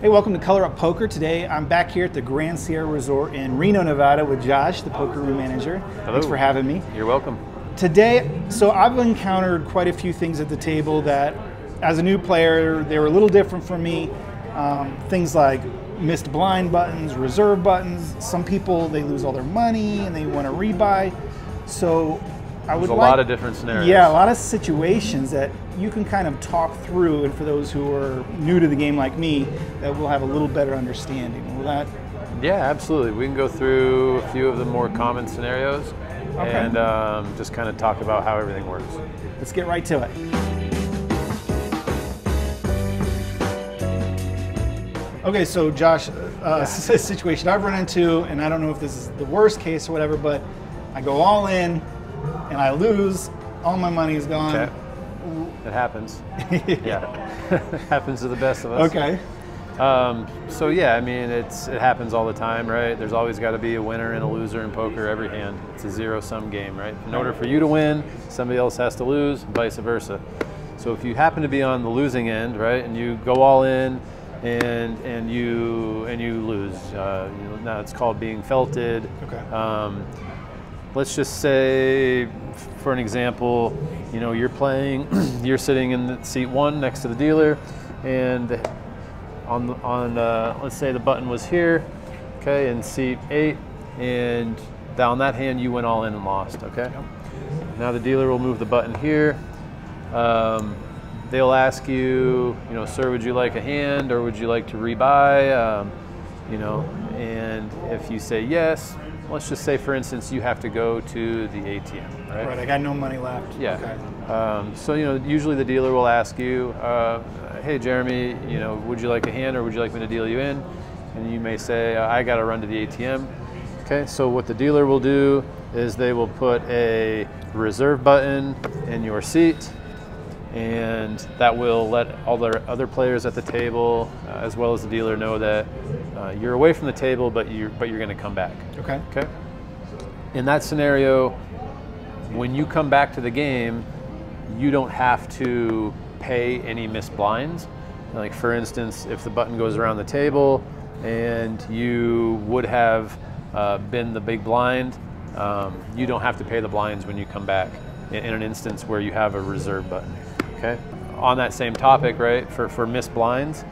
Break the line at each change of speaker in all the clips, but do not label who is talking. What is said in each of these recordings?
Hey, welcome to Color Up Poker. Today I'm back here at the Grand Sierra Resort in Reno, Nevada with Josh, the poker room manager.
Hello.
Thanks for having me.
You're welcome.
Today, so I've encountered quite a few things at the table that, as a new player, they were a little different for me. Um, things like missed blind buttons, reserve buttons. Some people, they lose all their money and they want to rebuy. So I would
There's a
like,
lot of different scenarios.
Yeah, a lot of situations that you can kind of talk through, and for those who are new to the game like me, that will have a little better understanding. Will that?
Yeah, absolutely. We can go through a few of the more common scenarios
Okay.
and um, just kind of talk about how everything works.
Let's get right to it. Okay, so Josh, uh, this is a situation I've run into, and I don't know if this is the worst case or whatever, but I go all in and I lose, all my money is gone.
Okay. It happens. yeah. it happens to the best of us.
Okay.
Um, so yeah, I mean, it's it happens all the time, right? There's always got to be a winner and a loser in poker every hand. It's a zero-sum game, right? In order for you to win, somebody else has to lose, vice versa. So if you happen to be on the losing end, right, and you go all in, and and you and you lose, uh, you know, now it's called being felted.
Okay.
Um, let's just say, for an example, you know, you're playing, you're sitting in the seat one next to the dealer, and on on uh, let's say the button was here, okay, in seat eight, and down that hand you went all in and lost, okay. Now the dealer will move the button here. Um, they'll ask you, you know, sir, would you like a hand or would you like to rebuy? Um, you know, and if you say yes, let's just say, for instance, you have to go to the ATM, right?
Right, I got no money left.
Yeah.
Okay.
Um, so you know, usually the dealer will ask you, uh, "Hey, Jeremy, you know, would you like a hand or would you like me to deal you in?" And you may say, "I got to run to the ATM." Okay. So what the dealer will do is they will put a reserve button in your seat, and that will let all the other players at the table, uh, as well as the dealer, know that uh, you're away from the table, but you're but you're going to come back.
Okay.
Okay. In that scenario, when you come back to the game, you don't have to pay any missed blinds. Like for instance, if the button goes around the table and you would have uh, been the big blind, um, you don't have to pay the blinds when you come back in, in an instance where you have a reserve button. Okay. On that same topic, right? For for missed blinds,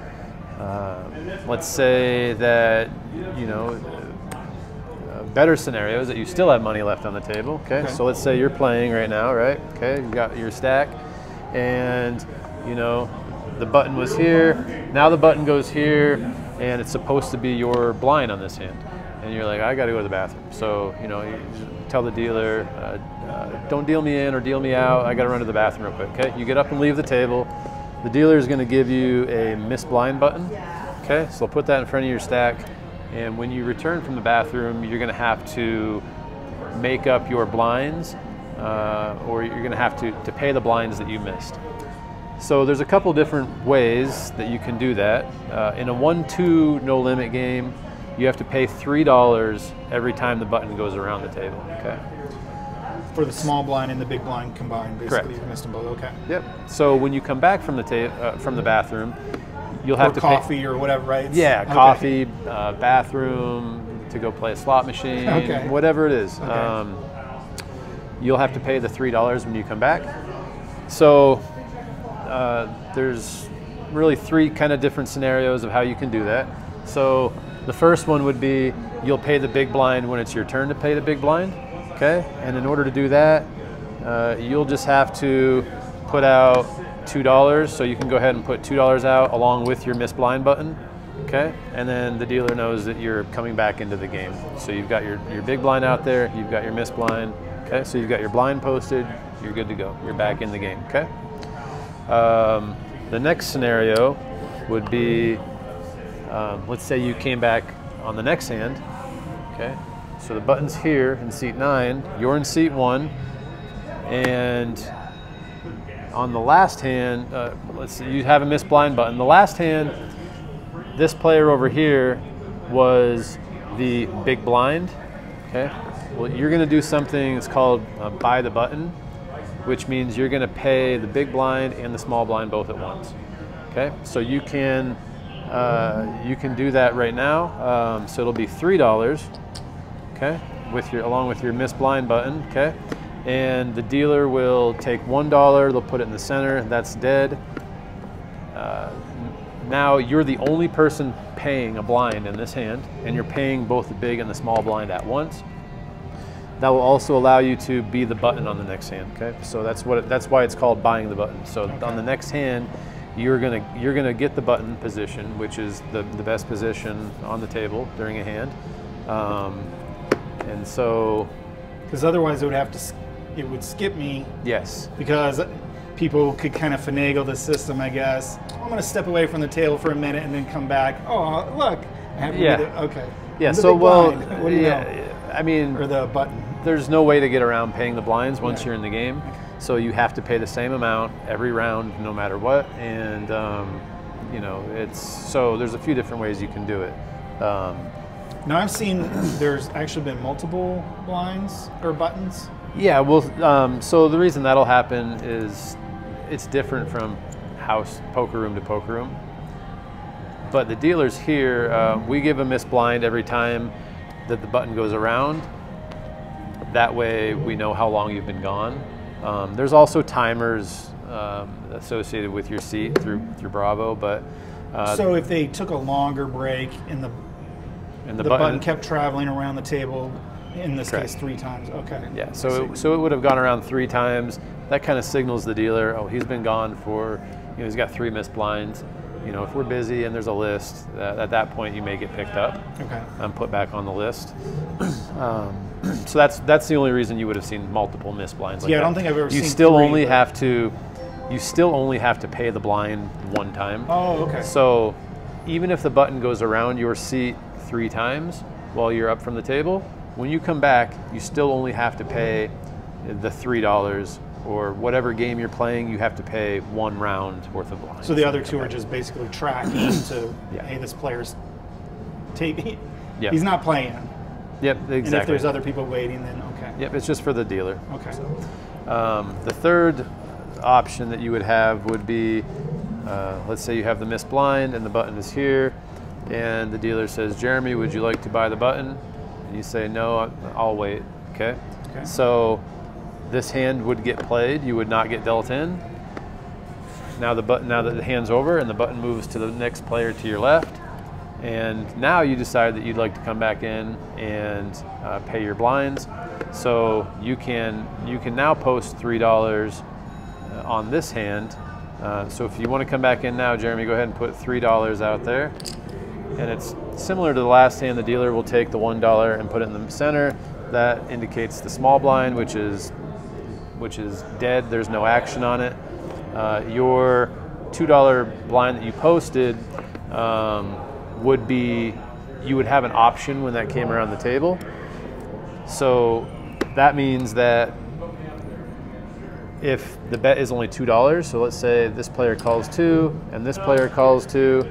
uh, let's say that you know uh, better scenario is that you still have money left on the table. Okay?
Okay.
so let's say you're playing right now, right? Okay, you got your stack, and you know the button was here. Now the button goes here, and it's supposed to be your blind on this hand, and you're like, I got to go to the bathroom. So you know, you tell the dealer, uh, uh, don't deal me in or deal me out. I got to run to the bathroom real quick. Okay, you get up and leave the table. The dealer is going to give you a miss blind button. Okay, so put that in front of your stack. And when you return from the bathroom, you're going to have to make up your blinds, uh, or you're going to have to, to pay the blinds that you missed. So there's a couple different ways that you can do that. Uh, in a one-two no limit game, you have to pay three dollars every time the button goes around the table. Okay.
For the small blind and the big blind combined, basically,
Correct.
you missed them both. Okay.
Yep. So when you come back from the ta- uh, from the bathroom, you'll have
or
to
coffee
pay.
or whatever, right? It's-
Yeah,
okay.
coffee, uh, bathroom, to go play a slot machine,
Okay.
whatever it is.
Okay.
Um, you'll have to pay the three dollars when you come back. So uh, there's really three kind of different scenarios of how you can do that. So the first one would be you'll pay the big blind when it's your turn to pay the big blind. Okay, and in order to do that, uh, you'll just have to put out two dollars. So you can go ahead and put two dollars out along with your miss blind button. Okay, and then the dealer knows that you're coming back into the game. So you've got your, your big blind out there, you've got your miss blind. Okay, so you've got your blind posted, you're good to go. You're back in the game. Okay. Um, the next scenario would be, um, let's say you came back on the next hand. Okay, so the button's here in seat nine. You're in seat one, and on the last hand, uh, let's see, you have a miss blind button. The last hand, this player over here was the big blind. Okay, well you're going to do something that's called uh, buy the button, which means you're going to pay the big blind and the small blind both at once. Okay, so you can uh, you can do that right now. Um, so it'll be three dollars, okay, with your along with your miss blind button, okay. And the dealer will take one dollar. They'll put it in the center. That's dead. Uh, now you're the only person paying a blind in this hand, and you're paying both the big and the small blind at once. That will also allow you to be the button on the next hand. Okay, so that's what it, that's why it's called buying the button. So
Okay.
on the next hand, you're gonna you're gonna get the button position, which is the the best position on the table during a hand. Um, and so
Because otherwise, it would have to, it would skip me
yes,
because people could kind of finagle the system, I guess. I'm going to step away from the table for a minute and then come back. Oh, look. I have to
Yeah.
the- okay.
yeah.
The
So well.
What do you
yeah.
know?
I mean,
Or the button.
there's no way to get around paying the blinds once
Right.
you're in the game. So you have to pay the same amount every round, no matter what. And um, you know, it's so there's a few different ways you can do it. Um,
Now I've seen there's actually been multiple blinds or buttons.
yeah, well, um, so the reason that'll happen is it's different from house poker room to poker room. But the dealers here, uh, we give a miss blind every time that the button goes around. That way we know how long you've been gone. Um, there's also timers um, associated with your seat through through Bravo, but uh,
so if they took a longer break and the,
and
the, button, kept traveling around the table, in this
Correct.
case three times. Okay.
Yeah, so it, so it would have gone around three times. That kind of signals the dealer, oh, he's been gone for, you know, he's got three missed blinds. You know, if we're busy and there's a list, uh, at that point you may get picked up
Okay.
and put back on the list. um, so that's that's the only reason you would have seen multiple missed blinds. Like
Yeah, I don't think I've ever
You
seen
still
three,
only
but-
have to, you still only have to pay the blind one time.
Oh, okay.
So even if the button goes around your seat three times while you're up from the table, when you come back, you still only have to pay the three dollars or whatever game you're playing. You have to pay one round worth of blinds.
So the other two are just basically tracking to,
Yeah.
hey, this player's tape.
Yeah.
He's not playing.
Yep, exactly.
And if there's other people waiting, then okay.
Yep, it's just for the dealer.
Okay.
Um, the third option that you would have would be, uh, let's say you have the miss blind and the button is here, and the dealer says, Jeremy, would you like to buy the button? And you say, no, I'll wait. Okay.
Okay.
So this hand would get played. You would not get dealt in. Now the button, now that the hand's over and the button moves to the next player to your left, and now you decide that you'd like to come back in and uh, pay your blinds. So you can you can now post three dollars uh, on this hand. Uh, so if you want to come back in now, Jeremy, go ahead and put three dollars out there. And it's similar to the last hand. The dealer will take the one dollar and put it in the center. That indicates the small blind, which is which is dead. There's no action on it. Uh, your two dollar blind that you posted um, would be you would have an option when that came around the table. So that means that if the bet is only two dollars, so let's say this player calls two and this player calls two,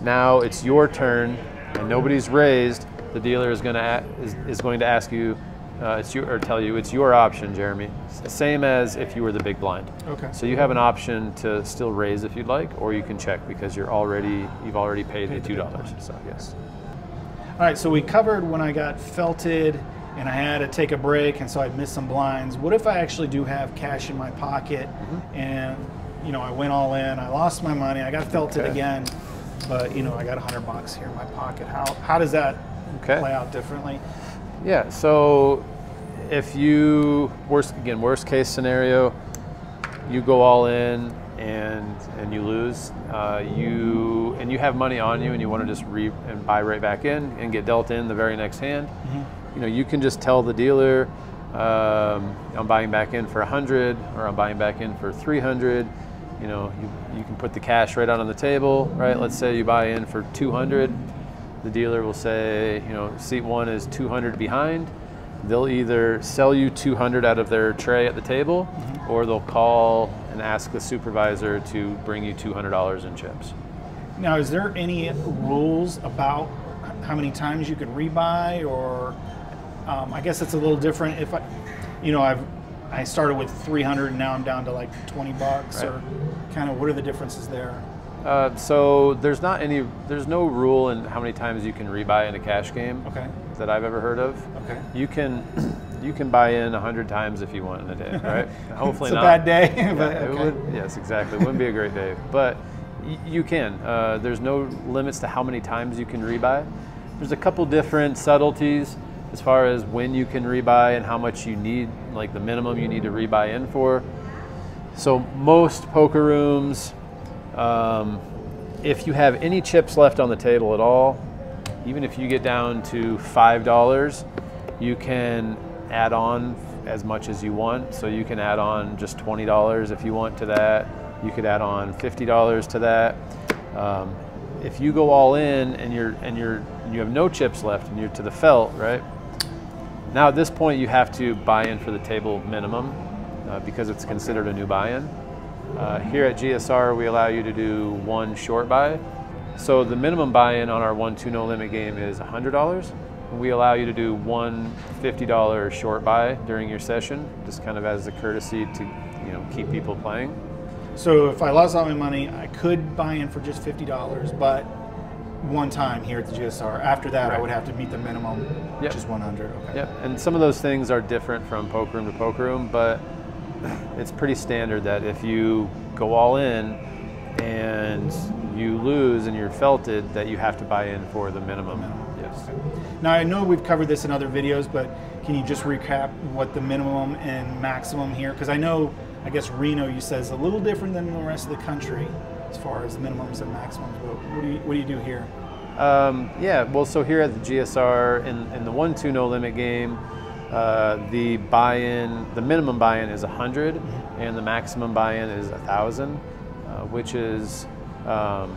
now it's your turn and nobody's raised. The dealer is going to is, is going to ask you, uh, it's your or tell you it's your option, Jeremy. Same as if you were the big blind.
Okay.
So you have an option to still raise if you'd like, or you can check because you're already you've already paid the two dollars. So yes.
All right, so we covered when I got felted and I had to take a break, and so I missed some blinds. What if I actually do have cash in my pocket
Mm-hmm.
and you know I went all in, I lost my money, I got felted
Okay.
again, but you know I got a hundred bucks here in my pocket. How how does that
Okay.
play out differently?
Yeah. So if you worst again worst case scenario, you go all in and and you lose, uh, you and you have money on you and you want to just re and buy right back in and get dealt in the very next hand. You know you can just tell the dealer. Um, I'm buying back in for 100 or I'm buying back in for 300 you know you, you can put the cash right out on the table right let's say you buy in for 200 the dealer will say, you know, seat one is 200 behind. They'll either sell you 200 out of their tray at the table, or they'll call and ask the supervisor to bring you $200 in chips.
Now, is there any rules about how many times you can rebuy, or um, I guess it's a little different if I, you know, I've I started with 300 and now I'm down to like 20 bucks,
Right.
or kind of what are the differences there?
Uh, so there's not any, there's no rule in how many times you can rebuy in a cash game
Okay.
that I've ever heard of.
Okay.
You can, you can buy in hundred times if you want in a day, right? Hopefully
it's a bad day.
Yeah,
but
it
okay.
would, yes, exactly. It wouldn't be a great day, but y- you can. Uh, there's no limits to how many times you can rebuy. There's a couple different subtleties as far as when you can rebuy and how much you need, like the minimum you need to rebuy in for. So most poker rooms, um, if you have any chips left on the table at all, even if you get down to five dollars, you can add on as much as you want. So you can add on just twenty dollars if you want to that. You could add on fifty dollars to that. Um, if you go all in and you're and you're and you have no chips left and you're to the felt, right? Now at this point you have to buy in for the table minimum uh, because it's considered a new buy-in. Uh, here at GSR we allow you to do one short buy. So the minimum buy-in on our one two no limit game is $100. We allow you to do one $50 short buy during your session, just kind of as a courtesy to you know keep people playing.
So if I lost all my money, I could buy in for just fifty dollars, but one time here at the GSR. After that, I would have to meet the minimum, which is one hundred. Okay.
Yep, and some of those things are different from poker room to poker room, but it's pretty standard that if you go all in and you lose and you're felted, that you have to buy in for the minimum.
Minimum.
Yes.
Now I know we've covered this in other videos, but can you just recap what the minimum and maximum here? Because I know, I guess Reno, you said is a little different than the rest of the country as far as minimums and maximums. What do you what do you do here?
Um, yeah, well, so here at the GSR, in, in the 1 2 no limit game, uh, the buy in, the minimum buy in is 100 and the maximum buy in is 1,000, uh, which is, um,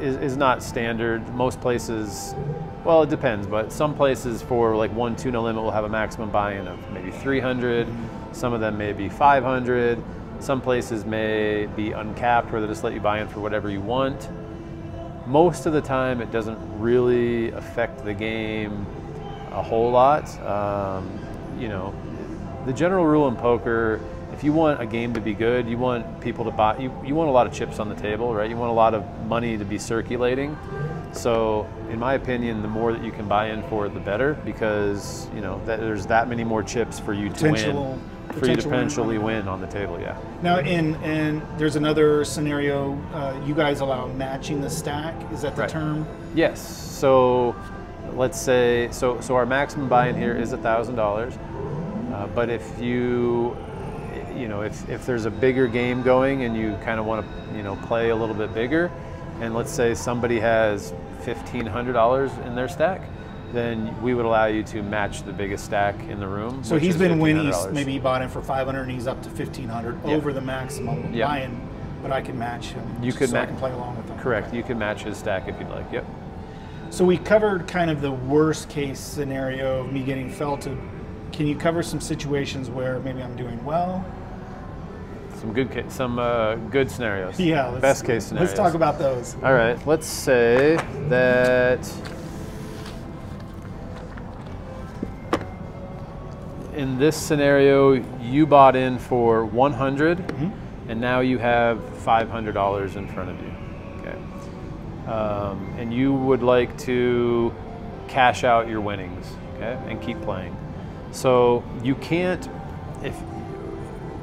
is, is not standard. Most places, well, it depends, but some places for like 1 2 no limit will have a maximum buy in of maybe 300, some of them may be 500. Some places may be uncapped where they just let you buy in for whatever you want most of the time it doesn't really affect the game a whole lot. Um, you know, the general rule in poker, if you want a game to be good, you want people to buy, you, you want a lot of chips on the table, right? You want a lot of money to be circulating. So, in my opinion, the more that you can buy in for, the better, because you know that there's that many more chips for you to win, for you to potentially win on the table. Yeah.
Now, in and there's another scenario. Uh, you guys allow matching the stack. Is that the
Right.
term?
Yes. So let's say so so our maximum buy-in here is a thousand dollars. Uh, but if you you know if, if there's a bigger game going and you kind of want to you know play a little bit bigger, and let's say somebody has fifteen hundred dollars in their stack, then we would allow you to match the biggest stack in the room.
So he's been winning. Maybe he bought in for 500 and he's up to 1500
Yeah.
over the maximum
Yeah.
buy-in, but I can match him.
You could
so I can play along with him.
Correct. You can match his stack if you'd like. Yep.
So we covered kind of the worst case scenario of me getting felted. Can you cover some situations where maybe I'm doing well?
Some good some uh, good scenarios.
Yeah. Let's,
Best case scenarios.
Let's talk about those.
All right, let's say that in this scenario you bought in for 100 and now you have $500 in front of you. Okay. Um, and you would like to cash out your winnings, okay, and keep playing. So you can't if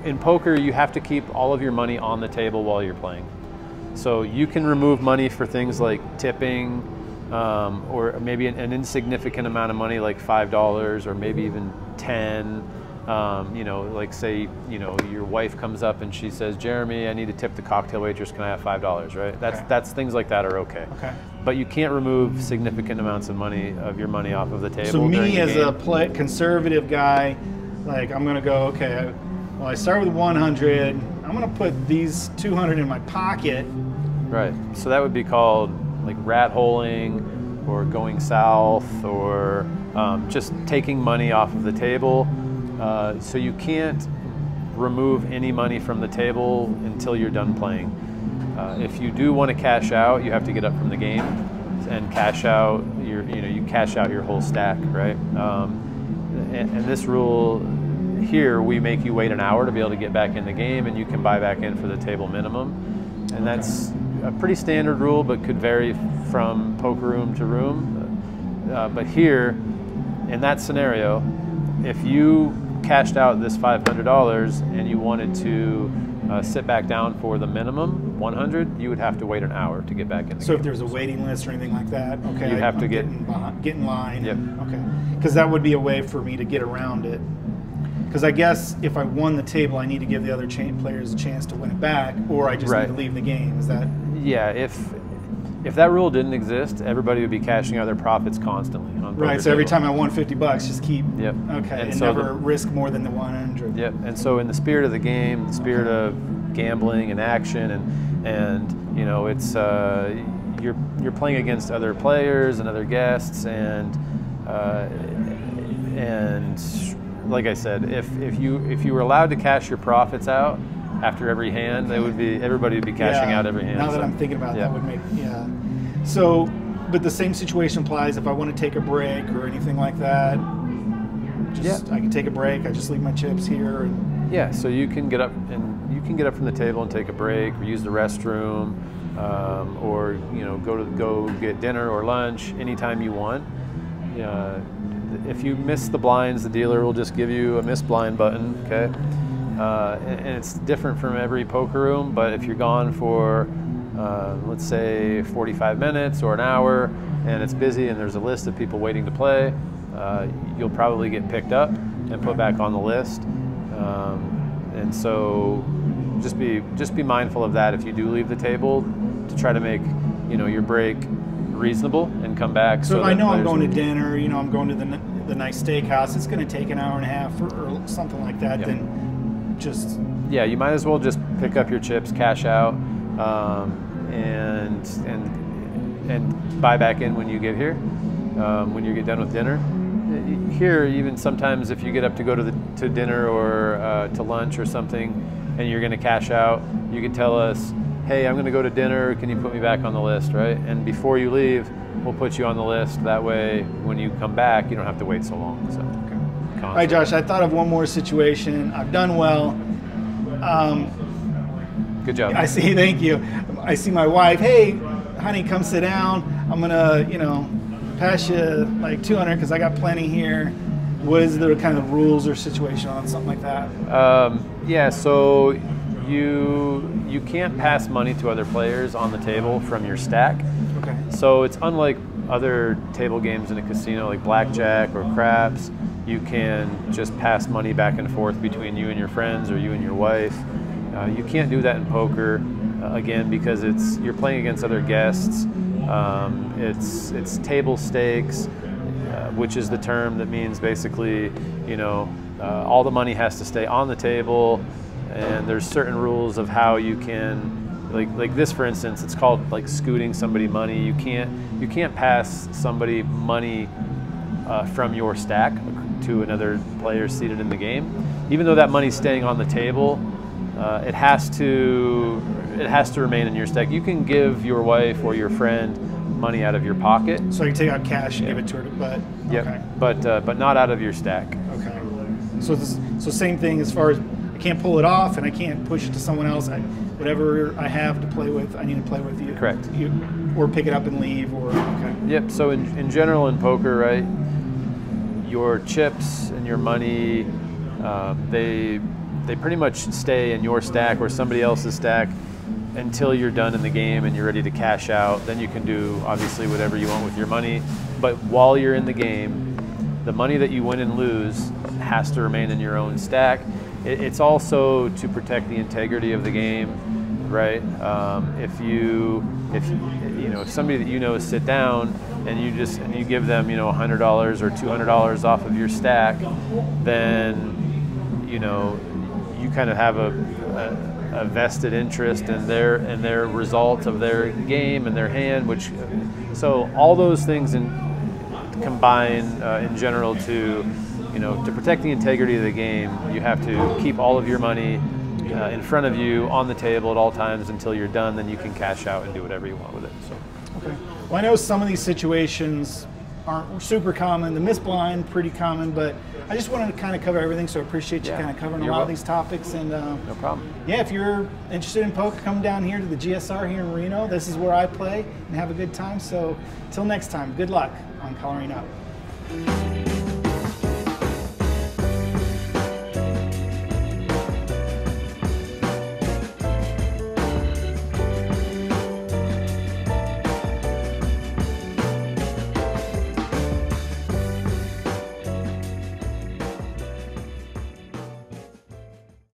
in poker you have to keep all of your money on the table while you're playing. So you can remove money for things like tipping, um, or maybe an, an insignificant amount of money like five dollars, or maybe even ten. Um, you know, like say, you know, your wife comes up and she says, "Jeremy, I need to tip the cocktail waitress. Can I have five dollars?" Right? That's
Okay.
that's things like that are okay.
Okay.
But you can't remove significant amounts of money of your money off of the table.
So me as a
game.
play, conservative guy, like I'm gonna go okay. Well, I start with 100. I'm gonna put these 200 in my pocket.
Right. So that would be called like rat holing or going south or um, just taking money off of the table. Uh, so you can't remove any money from the table until you're done playing. Uh, if you do want to cash out, you have to get up from the game and cash out your, you know, you cash out your whole stack, right? Um, and, and this rule here, we make you wait an hour to be able to get back in the game, and you can buy back in for the table minimum. And that's a pretty standard rule, but could vary from poker room to room. Uh, but here, in that scenario, if you cashed out this $500 and you wanted to uh, sit back down for the minimum 100, you would have to wait an hour to get back in. The
so
game.
if there's a waiting list or anything like that, okay,
You'd have to
I'm
get-
getting behind- get in line.
Yep.
Okay, because that would be a way for me to get around it. Because I guess if I won the table, I need to give the other players a chance to win it back, or I just
Right.
need to leave the game. Is that
Yeah, if if that rule didn't exist, everybody would be cashing out their profits constantly. On
right? So every time I won fifty bucks, just keep
Yep.
okay, and,
And so
never
the-
risk more than the one hundred.
Yep. And so in the spirit of the game, the spirit of gambling and action, and and you know, it's uh, you're you're playing against other players and other guests, and uh, and like I said, if if you if you were allowed to cash your profits out after every hand, they would be everybody would be cashing
Yeah,
out every hand.
Now that
so-
I'm thinking about it,
yeah.
that would make yeah. So, but the same situation applies if I want to take a break or anything like that. Just
Yeah.
I can take a break. I just leave my chips here. And,
Yeah, so you can get up and you can get up from the table and take a break, or use the restroom, um, or you know go to go get dinner or lunch anytime you want. Uh, if you miss the blinds, the dealer will just give you a miss blind button. Okay, uh, and, it's different from every poker room. But if you're gone for uh, let's say 45 minutes or an hour, and it's busy and there's a list of people waiting to play, uh, you'll probably get picked up and put back on the list. Um, and so just be just be mindful of that if you do leave the table to try to make you know your break reasonable and come back.
so, if I know I'm going to dinner, you know, I'm going to the the nice steakhouse. It's going to take an hour and a half or, or something like that.
Yep.
Then just
yeah, you might as well just pick up your chips, cash out, um, and and and buy back in when you get here, um, when you get done with dinner. Here, even sometimes if you get up to go to the to dinner or uh, to lunch or something, and you're going to cash out, you can tell us, "Hey, I'm going to go to dinner. Can you put me back on the list?" Right? And before you leave, we'll put you on the list. That way, when you come back, you don't have to wait so long. So.
All right, Josh. I thought of one more situation. I've done well. Um,
Good job.
I see. Thank you. I see my wife. Hey, honey, come sit down. I'm gonna, you know, pass you like 200 because I got plenty here. What is the kind of rules or situation on something like that?
Um, yeah, so you you can't pass money to other players on the table from your stack.
Okay.
So it's unlike other table games in a casino like blackjack or craps. You can just pass money back and forth between you and your friends or you and your wife. Uh, you can't do that in poker uh, again because it's you're playing against other guests. Um, it's it's table stakes, uh, which is the term that means basically, you know, uh, all the money has to stay on the table, and there's certain rules of how you can, like like this for instance, it's called like scooting somebody money. You can't you can't pass somebody money uh, from your stack to another player seated in the game, even though that money's staying on the table. Uh, it has to it has to remain in your stack. You can give your wife or your friend money out of your pocket.
So you can take out cash and give it to her, but
Yep.
okay,
But uh, but not out of your stack.
okay. So this, so same thing as far as I can't pull it off and I can't push it to someone else. I, whatever I have to play with, I need to play with you.
Correct.
You, or pick it up and leave, or okay.
Yep. So in, in general in poker, right, your chips and your money, um, they they pretty much stay in your stack or somebody else's stack until you're done in the game and you're ready to cash out. Then you can do obviously whatever you want with your money. But while you're in the game, the money that you win and lose has to remain in your own stack. It, it's also to protect the integrity of the game, right? Um, if you if you know if somebody that you know is sit down and you just and you give them you know $100 or $200 off of your stack, then you know you kind of have a, a, a vested interest in their in their results of their game and their hand, which so all those things in combine uh, in general to you know to protect the integrity of the game you have to keep all of your money uh, in front of you on the table at all times until you're done then you can cash out and do whatever you want with it so.
Well, I know some of these situations aren't super common. The miss blind, pretty common, but I just wanted to kind of cover everything, so I appreciate you
Yeah,
kind of covering a
you're
lot of these topics. And uh,
No problem.
yeah, if you're interested in poker, come down here to the GSR here in Reno. This is where I play and have a good time. So, till next time, good luck on Coloring Up.